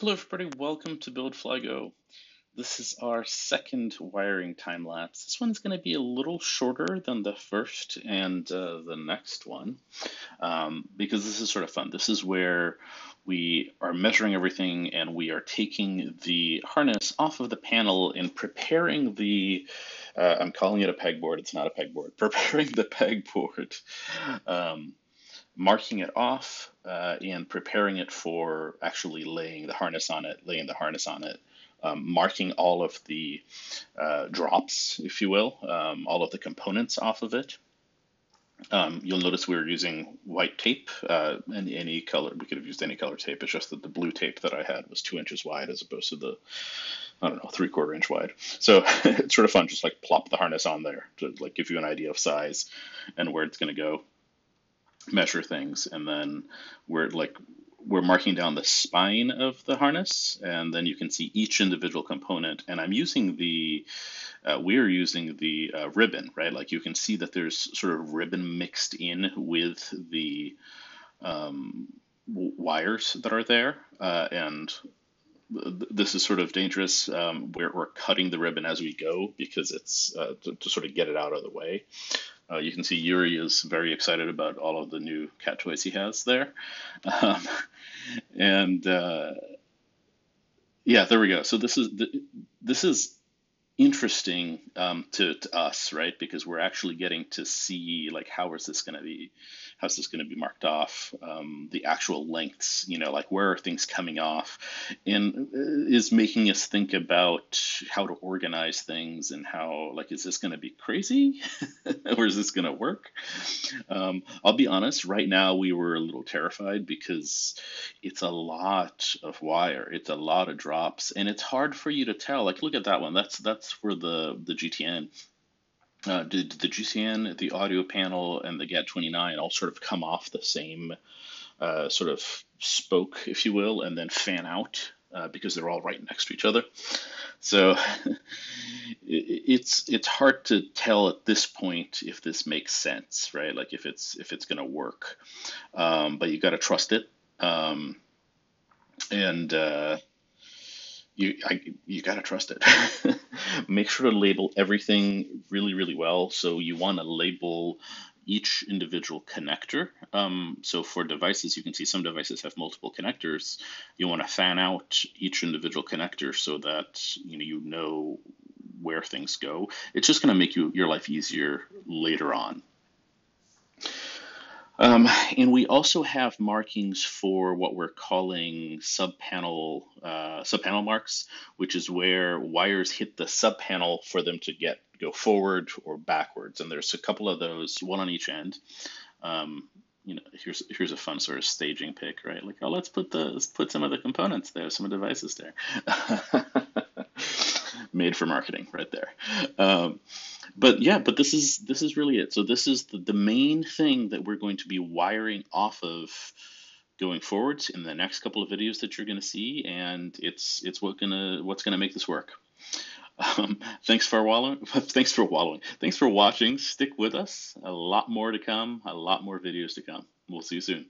Hello everybody, welcome to Build Fly Go. This is our second wiring time lapse. This one's going to be a little shorter than the first and uh, the next one um, because this is sort of fun. This is where we are measuring everything and we are taking the harness off of the panel and preparing the, uh, I'm calling it a pegboard, it's not a pegboard, preparing the pegboard. Um, marking it off uh, and preparing it for actually laying the harness on it, laying the harness on it, um, marking all of the uh, drops, if you will, um, all of the components off of it. Um, you'll notice we are using white tape uh, and any color. We could have used any color tape. It's just that the blue tape that I had was two inches wide as opposed to the, I don't know, three quarter inch wide. So it's sort of fun, just like plop the harness on there to like give you an idea of size and where it's going to go measure things, and then we're like we're marking down the spine of the harness, and then you can see each individual component. And I'm using the uh, we're using the uh, ribbon, right? Like you can see that there's sort of ribbon mixed in with the um, wires that are there, uh, and this is sort of dangerous. Um, we're, we're cutting the ribbon as we go because it's uh, to, to, sort of get it out of the way. Uh, you can see Yuri is very excited about all of the new cat toys he has there. Um, and uh, yeah, there we go. So this is this is interesting um, to, to us, right? Because we're actually getting to see like how is this going to be, how's this going to be marked off, um, the actual lengths, you know, like where are things coming off, and uh, is making us think about how to organize things and how like is this going to be crazy, or is this going to work? Um, I'll be honest, right now we were a little terrified because it's a lot of wire, it's a lot of drops, and it's hard for you to tell. Like look at that one, that's that's for the the GTN. Uh, did the GCN, the audio panel, and the GAD29 all sort of come off the same uh, sort of spoke, if you will, and then fan out uh, because they're all right next to each other. So it's it's hard to tell at this point if this makes sense, right? Like if it's if it's going to work, um, but you got to trust it. Um, and uh, you I, you got to trust it. Make sure to label everything really really well. So you want to label each individual connector. Um, so for devices, you can see some devices have multiple connectors. You want to fan out each individual connector so that you know you know where things go. It's just going to make you your life easier later on. Um, and we also have markings for what we're calling subpanel uh, subpanel marks, which is where wires hit the subpanel for them to get go forward or backwards. And there's a couple of those, one on each end. Um, you know, here's here's a fun sort of staging pick, right? Like, oh, let's put the let's put some of the components there, some of the devices there. Made for marketing, right there. Um, but yeah, but this is this is really it. So this is the, the main thing that we're going to be wiring off of going forwards in the next couple of videos that you're going to see, and it's it's what gonna what's gonna make this work. Um, thanks for wallowing. Thanks for wallowing. Thanks for watching. Stick with us. A lot more to come. A lot more videos to come. We'll see you soon.